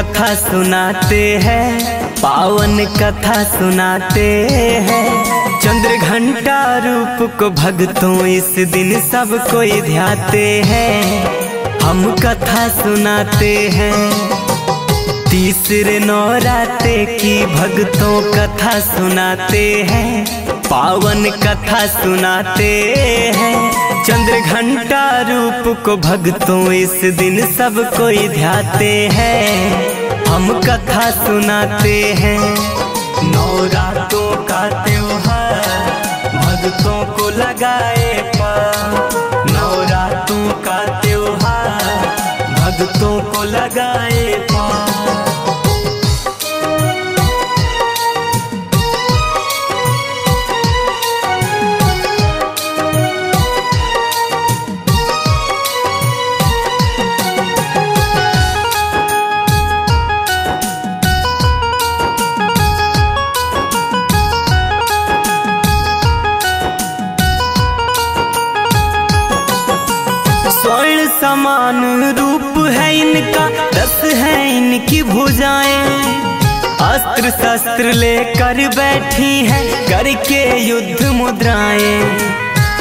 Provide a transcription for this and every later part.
कथा सुनाते हैं, पावन कथा सुनाते हैं। चंद्र घंटा रूप को भगतों इस दिन सब कोई ध्याते हैं। हम कथा सुनाते हैं। तीसरे नौराते की भगतों कथा सुनाते हैं, पावन कथा सुनाते हैं। चंद्र घंटा रूप को भगतों इस दिन सब कोई ध्याते हैं। हम कथा सुनाते हैं। नवरातों का त्योहार, भक्तों को लगाए नवरातों का त्योहार, भक्तों को लगाए अस्त्र शस्त्र लेकर बैठी है, करके युद्ध मुद्राएँ।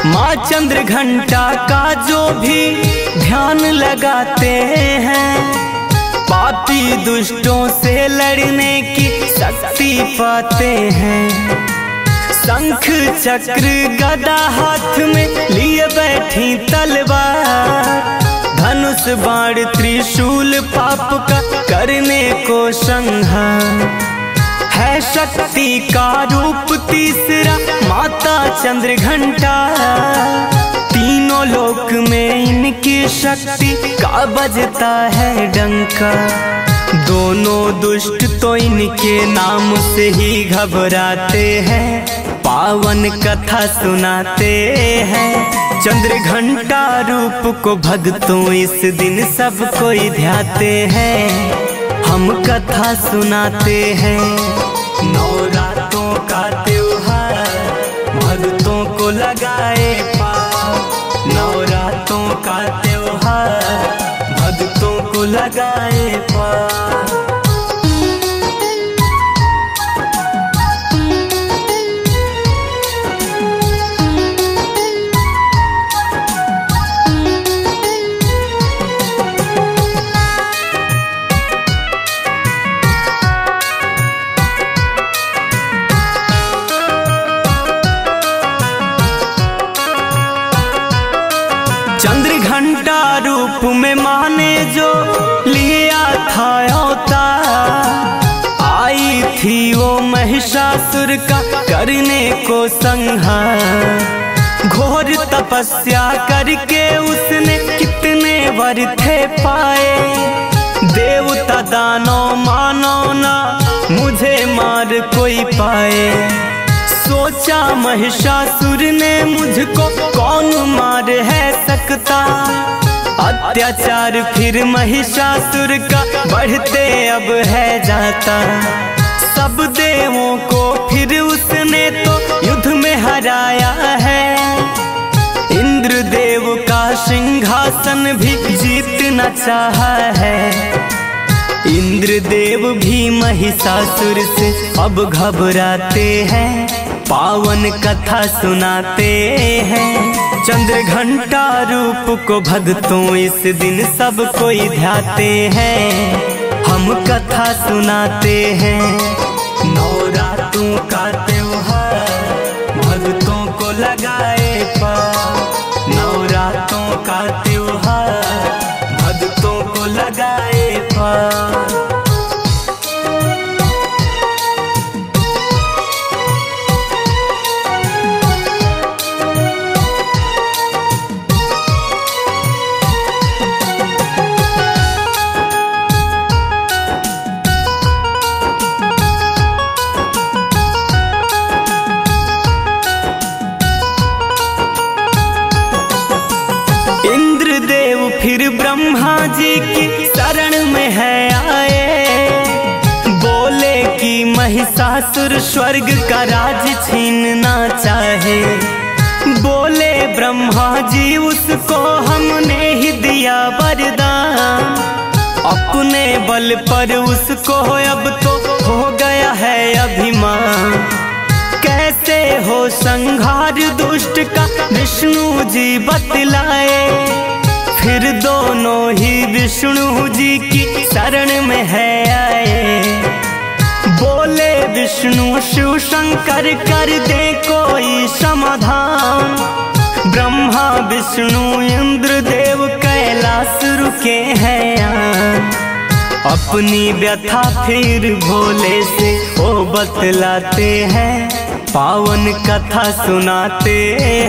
माँ चंद्र घंटा का जो भी ध्यान लगाते हैं, पापी दुष्टों से लड़ने की शक्ति पाते हैं। शंख चक्र गदा हाथ में लिए बैठी तलवार। धनुष बाण त्रिशूल पाप का करने को संहार। है शक्ति का रूप तीसरा, माता चंद्र घंटा। तीनों लोक में इनकी शक्ति का बजता है डंका। दोनों दुष्ट तो इनके नाम से ही घबराते हैं, पावन कथा सुनाते हैं। चंद्र घंटा रूप को भक्तों इस दिन सब कोई ध्याते हैं। हम कथा सुनाते हैं। नवरातों संहार घोर तपस्या करके उसने कितने वर थे पाए। देवता दानो मानो ना, मुझे मार कोई पाए। सोचा महिषासुर ने मुझको कौन मार है सकता। अत्याचार फिर महिषासुर का बढ़ते अब है जाता। सब देवों को फिर उसने तो हराया है। इंद्र देव का सिंहासन भी जीतना चाहा है। इंद्र देव भी महिषासुर से अब घबराते हैं, पावन कथा सुनाते हैं। चंद्र घंटा रूप को भक्तों इस दिन सब कोई ध्याते हैं। हम कथा सुनाते हैं नवरातों का त्योहार। लगाए पा नवरातों का त्योहार भक्तों को लगाए पार। महिषासुर स्वर्ग का राज छीनना चाहे। बोले ब्रह्मा जी, उसको हमने ही दिया वरदान। अपने बल पर उसको अब तो हो गया है अभिमान। कैसे हो संहार दुष्ट का विष्णु जी बतलाए। फिर दोनों ही विष्णु जी की शरण में है आए। बोले विष्णु शिव शंकर कर दे कोई समाधान। ब्रह्मा, विष्णु इंद्र देव कैलाश रुके हैं अपनी व्यथा फिर भोले से ओ बतलाते हैं, पावन कथा सुनाते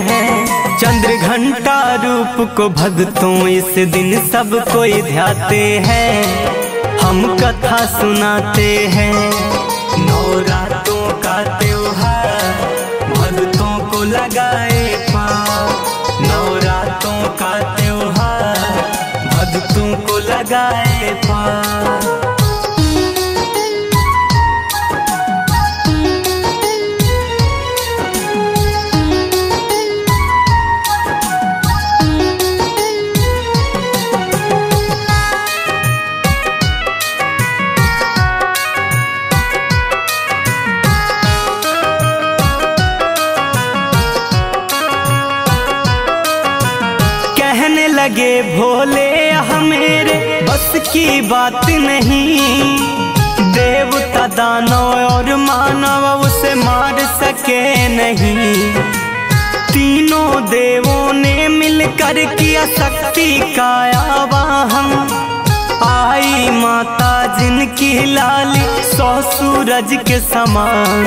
हैं। चंद्र घंटा रूप को भक्तों इस दिन सब कोई ध्याते हैं, हम कथा सुनाते हैं। नवरात्रों का त्योहार भक्तों को लगाए पार नवरात्रों का त्योहार भक्तों को लगाए पार शक्ति का आवाहन। आई माता जिनकी लाली सौ सूरज के समान।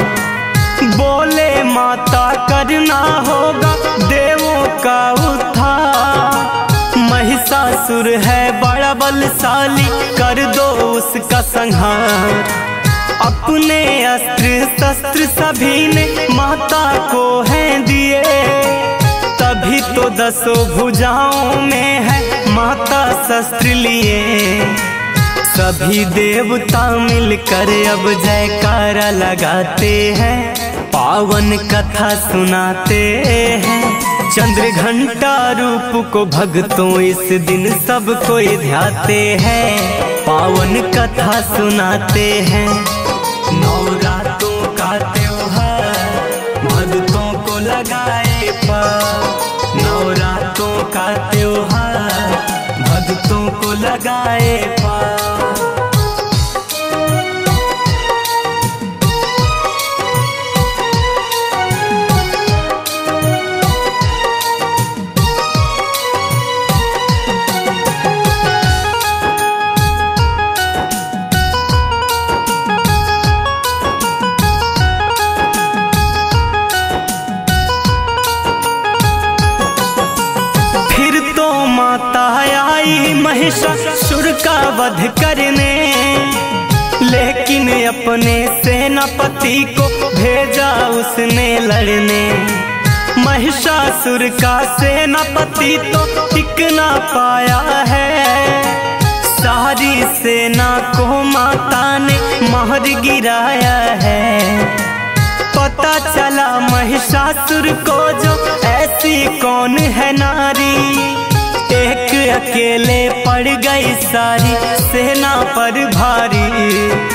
बोले, माता, करना होगा देवों का उद्धार महिषासुर है बड़ा बलशाली, कर दो उसका संहार। अपने अस्त्र शस्त्र सभी ने माता को है दिए। तभी तो दसों भुजाओं में है माता शस्त्र लिए। सभी देवता मिलकर अब जयकारा लगाते हैं, पावन कथा सुनाते हैं। चंद्र घंटा रूप को भगतों इस दिन सब कोई ध्याते हैं, पावन कथा सुनाते हैं। नवरात्रों लगाए सेनापति को भेजा उसने लड़ने। महिषासुर का सेनापति तो टिक ना पाया है। सारी सेना को माता ने महर गिराया है। पता चला महिषासुर को जो ऐसी कौन है नारी। एक अकेले पड़ गई सारी सेना पर भारी।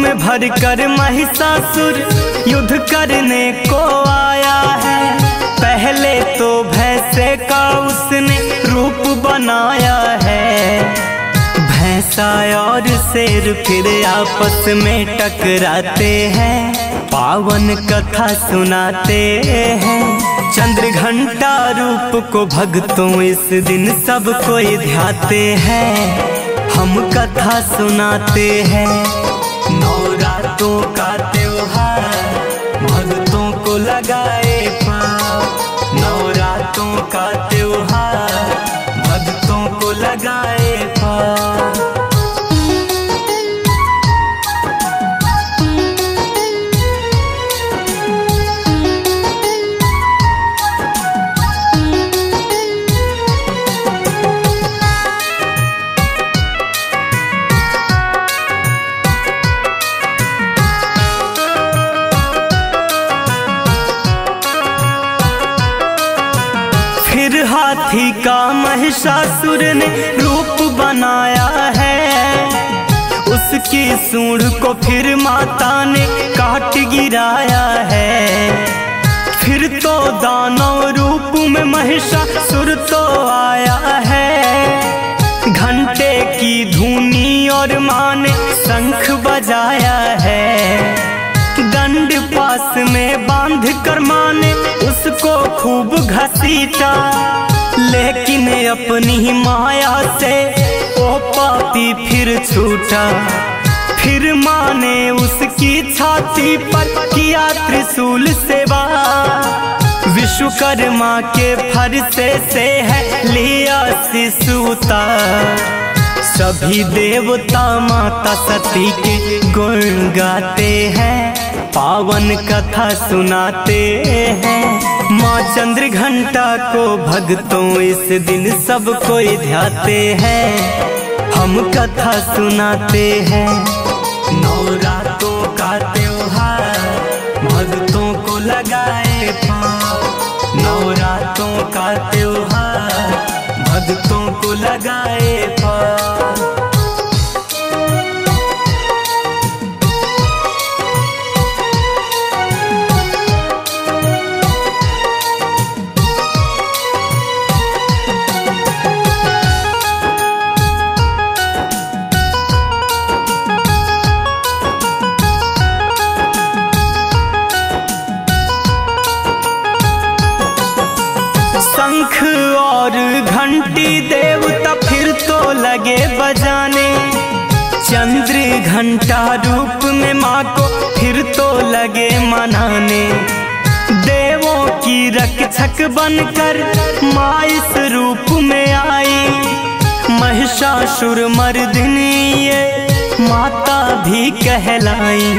में भर कर महिषासुर युद्ध करने को आया है। पहले तो भैंसे का उसने रूप बनाया है। भैंसा और शेर फिर आपस में टकराते हैं। पावन कथा सुनाते हैं। चंद्र घंटा रूप को भक्तों इस दिन सब कोई ध्याते हैं। हम कथा सुनाते हैं। नवरात्रों हाथी का महिषासुर ने रूप बनाया है। उसकी सूंड को फिर माता ने काट गिराया है। फिर तो दानव रूप में महिषासुर तो आया है। घंटे की धुनी और माँ ने शंख बजाया है। दंड पास में बाँध कर माने उसको खूब घसीटा, लेकिन अपनी माया से ओ पापी फिर छूटा। फिर माने उसकी छाती पर किया त्रिशूल सेवा। विश्वकर्मा के फरसे से है लिया शिशुता सभी देवता माता सती के गुण गाते हैं। पावन कथा सुनाते हैं। माँ चंद्र घंटा को भक्तों इस दिन सब कोई ध्याते हैं। हम कथा सुनाते हैं। नवरात्रों का त्योहार, भक्तों को लगाए नवरात्रों का त्योहार, भक्तों को लगाए पाँव और घंटी देवता फिर तो लगे बजाने। चंद्र घंटा रूप में माँ को फिर तो लगे मनाने। देवों की रक्षक बनकर माँ इस रूप में आई। महिषासुर मर्दिनी ये माता भी कहलाई।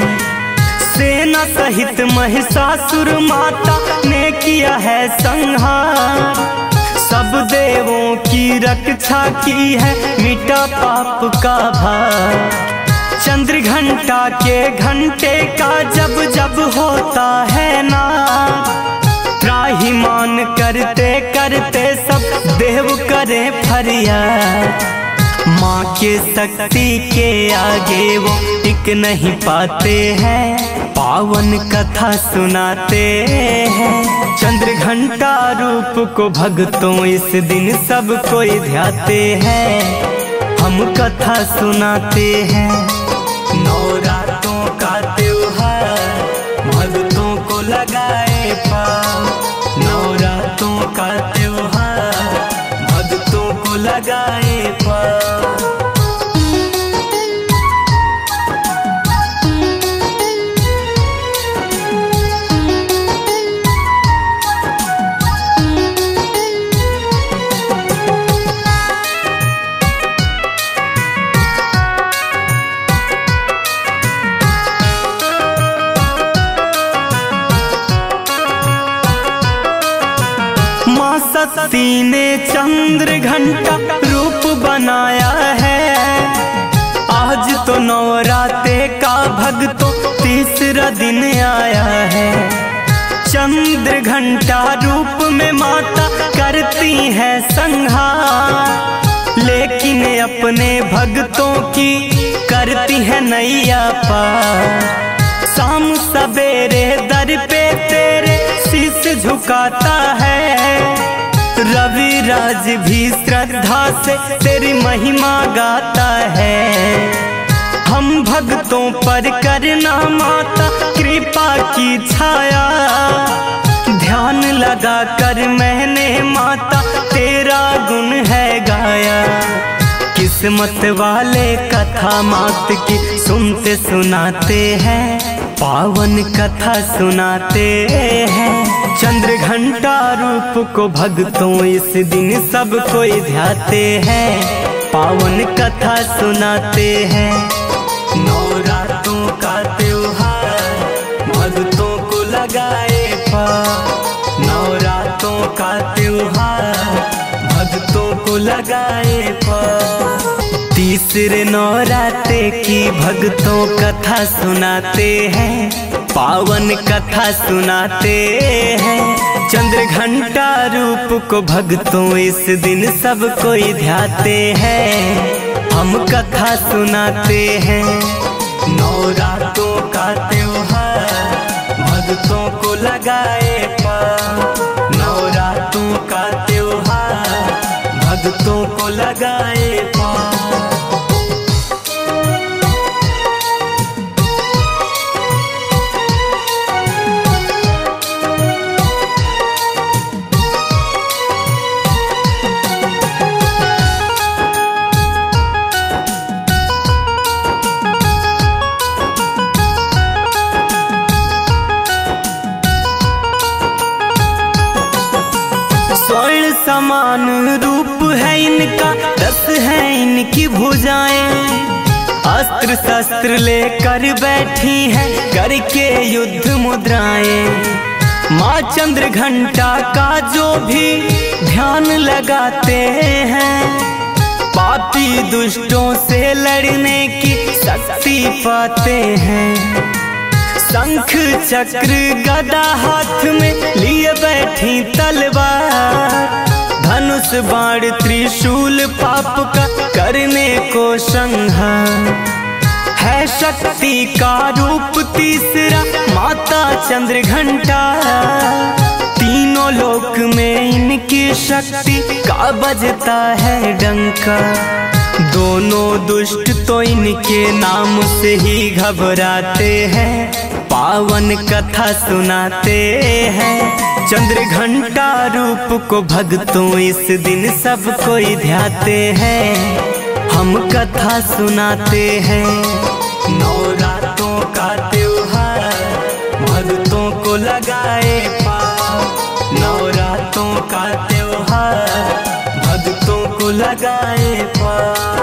सेना सहित महिषासुर माता ने किया है संहार। सब देवों की रक्षा की है मिटा पाप का भार। चंद्र घंटा के घंटे का जब जब होता है ना त्राहिमान करते करते सब देव करे फरियाद। माँ के शक्ति के आगे वो टिक नहीं पाते हैं। पावन कथा सुनाते हैं। चंद्र घंटा रूप को भगतों इस दिन सब कोई ध्याते हैं। हम कथा सुनाते हैं। नवरात्रों सती ने चंद्र घंटा रूप बनाया है। आज तो नवराते का भक्तों तीसरा दिन आया है। चंद्र घंटा रूप में माता करती है संहार। लेकिन अपने भक्तों की करती है नैया पार। शाम सवेरे दर पे तेरे शीश झुकाता है। रवि राज भी श्रद्धा से तेरी महिमा गाता है। हम भक्तों पर करना माता, कृपा की छाया। ध्यान लगा कर मैंने माता, तेरा गुण है गाया। किस्मत वाले कथा मात की सुनते सुनाते हैं। पावन कथा सुनाते हैं। चंद्र घंटा रूप को भक्तों इस दिन सब कोई ध्याते हैं। पावन कथा सुनाते हैं। नवरात्रों का त्योहार, भक्तों को लगाए नवरात्रों का त्योहार, भक्तों को लगाए पाँव तीसरे नौराते की भक्तों कथा सुनाते हैं, पावन कथा सुनाते हैं। चंद्र घंटा रूप को भक्तों इस दिन सब कोई ध्याते हैं। हम कथा सुनाते हैं। नौरातों का त्योहार, भक्तों को लगाए पार। भक्तों को लगाए पार। शस्त्र लेकर बैठी है करके युद्ध मुद्राएँ। माँ चंद्र घंटा का जो भी ध्यान लगाते हैं, पापी दुष्टों से लड़ने की शक्ति पाते हैं। शंख चक्र गदा हाथ में लिए बैठी तलवार, धनुष बाण त्रिशूल पाप का करने को संहार। है शक्ति का रूप तीसरा, माता चंद्र घंटा। तीनों लोक में इनकी शक्ति का बजता है डंका। दोनों दुष्ट तो इनके नाम से ही घबराते हैं, पावन कथा सुनाते हैं। चंद्र घंटा रूप को भगतों इस दिन सब कोई ध्याते हैं। हम कथा सुनाते हैं। नौ रातों का त्योहार, भक्तों को लगाए नौ रातों का त्योहार, भक्तों को लगाए पार।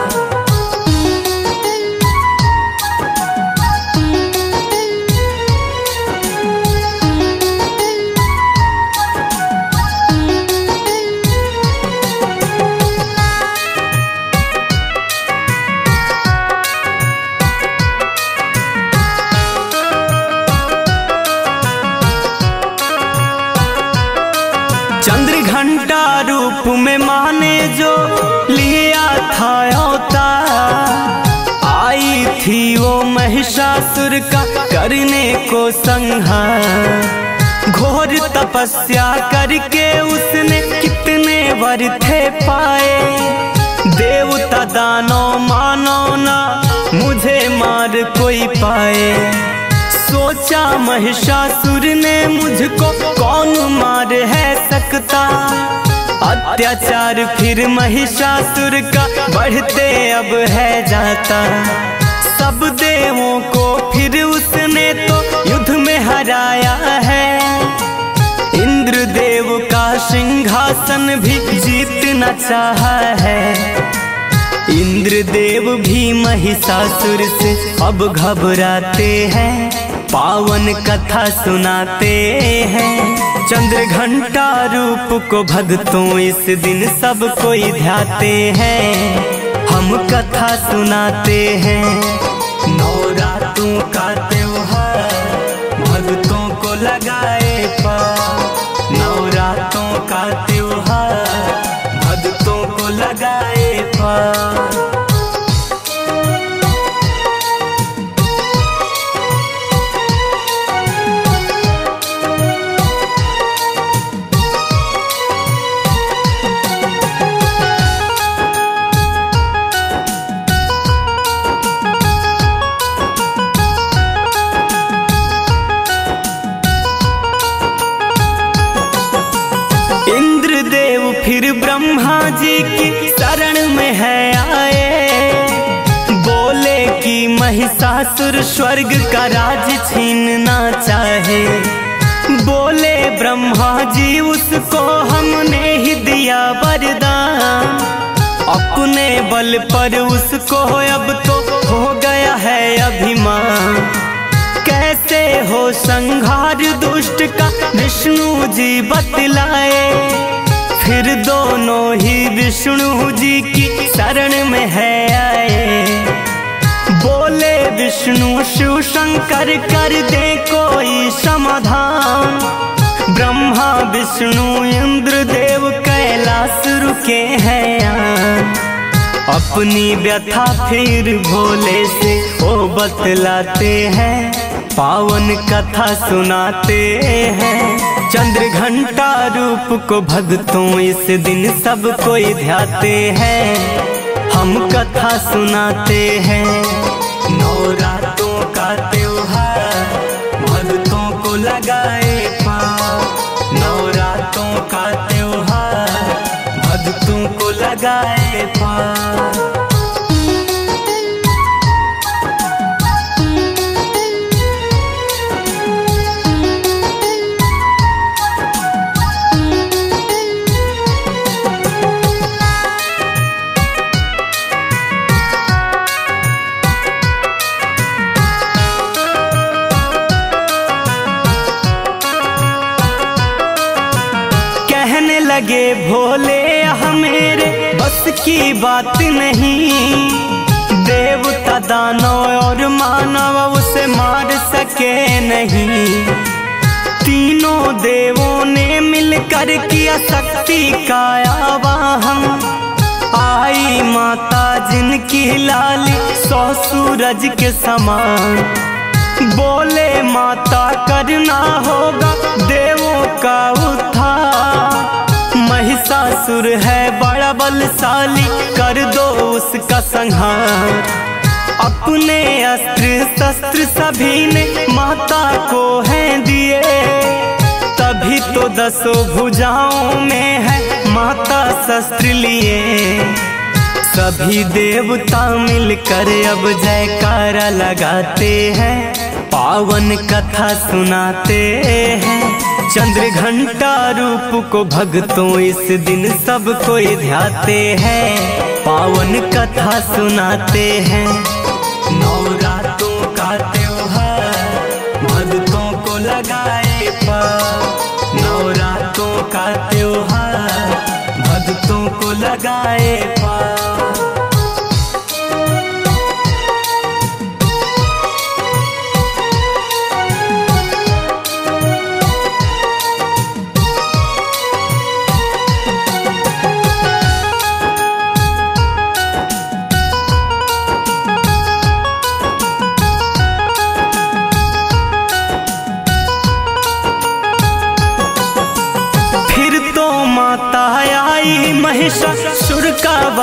का करने को संहार। घोर तपस्या करके उसने कितने वर थे पाए। देवता दानो मानो ना मुझे मार कोई पाए। सोचा महिषासुर ने मुझको कौन मार है सकता। अत्याचार फिर महिषासुर का बढ़ते अब है जाता। सब देवों को फिर उसने तो युद्ध में हराया है। इंद्र देव का सिंहासन भी जीतना चाहा है। इंद्रदेव भी महिषासुर से अब घबराते हैं, पावन कथा सुनाते हैं। चंद्र घंटा रूप को भगतों इस दिन सब कोई ध्याते हैं। हम कथा सुनाते हैं। नवरात्रों का फिर ब्रह्मा जी की शरण में है आए। बोले कि महिषासुर स्वर्ग का राज छीनना चाहे। बोले ब्रह्मा जी, उसको हमने ही दिया वरदान। अपने बल पर उसको अब तो हो गया है अभिमान। कैसे हो संहार दुष्ट का विष्णु जी बतलाए? फिर दोनों ही विष्णु जी की शरण में है आए। बोले, विष्णु शिव शंकर कर दे कोई समाधान। ब्रह्मा, विष्णु इंद्र देव कैलाश रुके हैं अपनी व्यथा फिर भोले से ओ बतलाते हैं, पावन कथा सुनाते हैं। चंद्र घंटा रूप को भक्तों, इस दिन सब कोई ध्याते हैं। हम कथा सुनाते हैं। नवरात्रों का त्योहार, भक्तों को लगाए पाँव नवरात्रों का त्योहार, भक्तों को लगाए पाँव लगे भोले यह मेरे बस की बात नहीं। देवता दानव और मानव उसे मार सके नहीं। तीनों देवों ने मिलकर किया शक्ति का आवाहन। आई माता जिनकी लाली सौ सूरज के समान। बोले, माता, करना होगा देवों का उद्धार महिषासुर है, बड़ा बलशाली, कर दो उसका संहार। अपने अस्त्र शस्त्र सभी ने माता को हैं दिए। तभी तो दसों भुजाओं में है माता शस्त्र लिए। सभी देवता मिलकर अब जयकारा लगाते हैं। पावन कथा सुनाते हैं। चंद्र घंटा रूप को भक्तों इस दिन सब कोई ध्याते हैं। पावन कथा सुनाते हैं। नवरात्रों का त्योहार, भक्तों को लगाए पाँव नवरात्रों का त्योहार, भक्तों को लगाए पाँव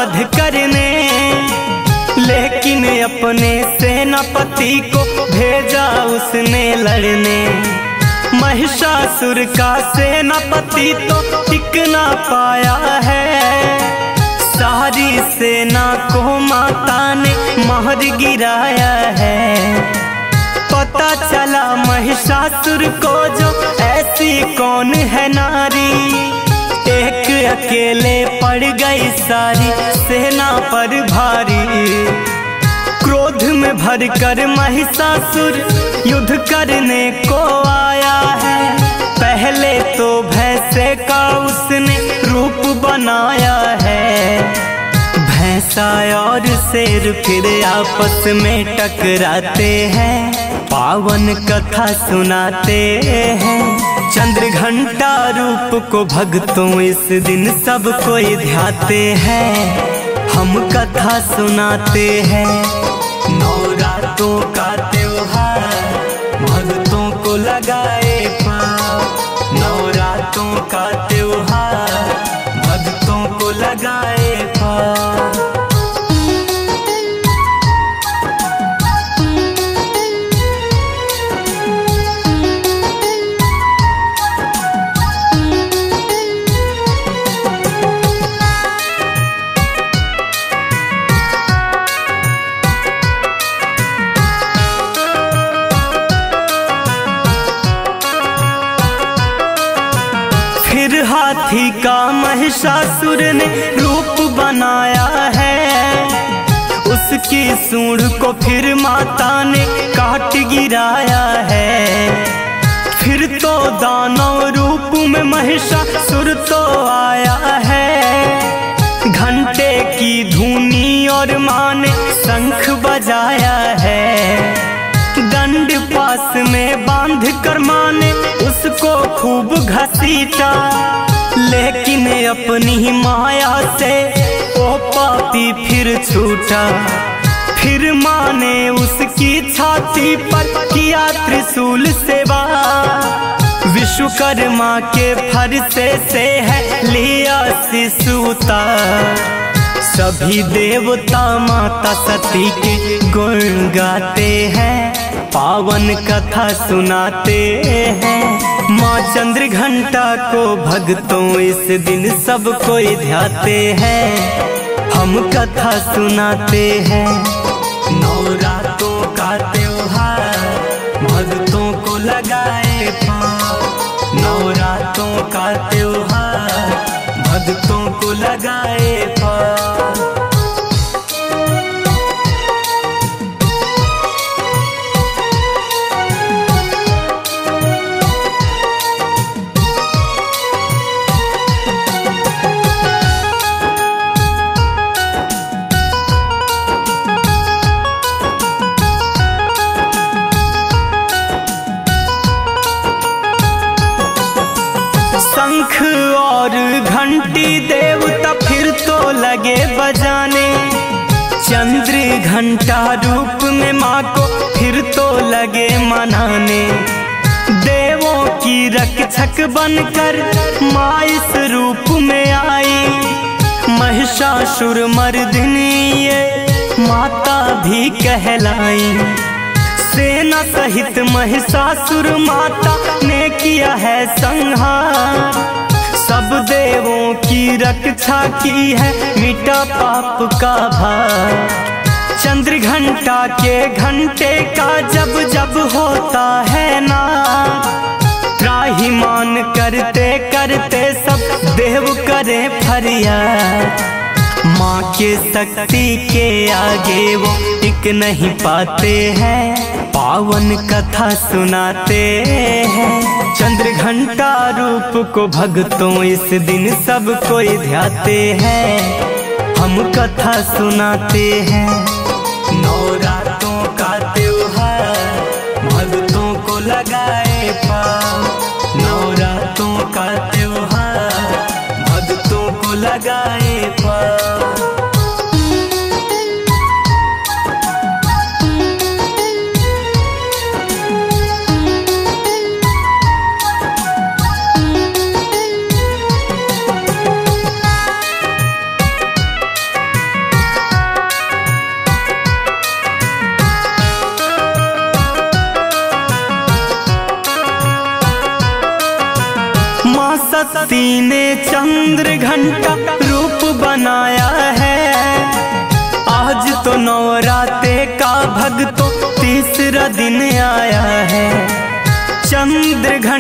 वध करने, लेकिन अपने सेनापति को भेजा उसने लड़ने। महिषासुर का सेनापति तो टिक ना पाया है। सारी सेना को माता ने मार गिराया है। पता चला महिषासुर को जो ऐसी कौन है नारी? अकेले पड़ गई सारी सेना पर भारी। क्रोध में भर कर महिषासुर, युद्ध करने को आया है। पहले तो भैंसे का उसने रूप बनाया है। भैंसा और शेर फिर आपस में टकराते हैं। पावन कथा सुनाते हैं। चंद्र घंटा रूप को भक्तों इस दिन सब कोई ध्याते हैं। हम कथा सुनाते हैं। नवरात्रों का त्योहार, भक्तों को लगाए पाँव नवरात्रों का त्योहार, भक्तों को लगाए पाँव महिषासुर ने रूप बनाया है। उसकी सूंड को फिर माता ने काट गिराया है। फिर तो दानव रूप में महिषासुर तो आया है। घंटे की धुनी और माँ ने शंख बजाया है। दंड पास में बाँध कर माँ ने उसको खूब घसीटा। लेकिन अपनी माया से ओ पापी फिर छूटा। फिर माने उसकी छाती पर किया त्रिशूल सेवा। विश्वकर्मा के फरसे से है लिया शिशुता सभी देवता माता सती के गुण गाते हैं, पावन कथा सुनाते हैं। माँ चंद्र घंटा को भगतों इस दिन सब कोई ध्याते हैं। हम कथा सुनाते हैं। नवरात्रों महिषासुर मर्दिनी ये माता भी कहलाई। सेना सहित महिषासुर माता ने किया है संहार। सब देवों की रक्षा की है मिटा पाप का भार। चंद्र घंटा के घंटे का जब जब होता है ना त्राहिमान करते करते सब देव करे फरियाद। माँ के शक्ति के आगे वो टिक नहीं पाते हैं। पावन कथा सुनाते हैं। चंद्र घंटा रूप को भगतों इस दिन सब कोई ध्याते हैं। हम कथा सुनाते हैं।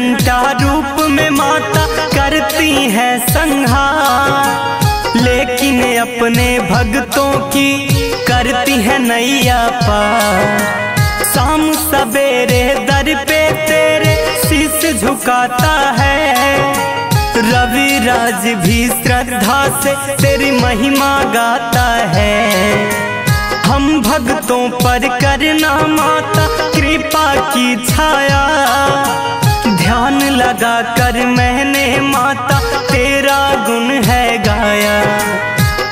घंटा रूप में माता करती है संहार। लेकिन अपने भक्तों की करती है नैया पार। शाम सवेरे दर पे तेरे शीश झुकाता है। रवि राज भी श्रद्धा से तेरी महिमा गाता है। हम भक्तों पर करना माता, कृपा की छाया। ध्यान लगा कर मैंने माता, तेरा गुण है गाया।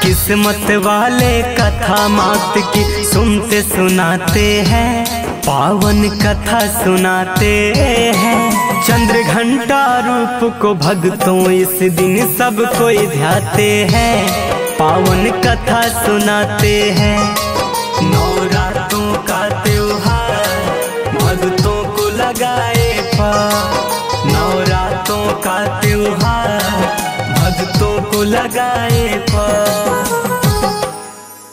किस्मत वाले कथा मात की सुनते सुनाते हैं, पावन कथा सुनाते हैं। चंद्र घंटा रूप को भक्तों इस दिन सब कोई ध्याते हैं, पावन कथा सुनाते हैं। नौ रातों का त्योहार, भक्तों को लगाए पाँव नवरात्रों का त्योहार भक्तों को लगाए पाँव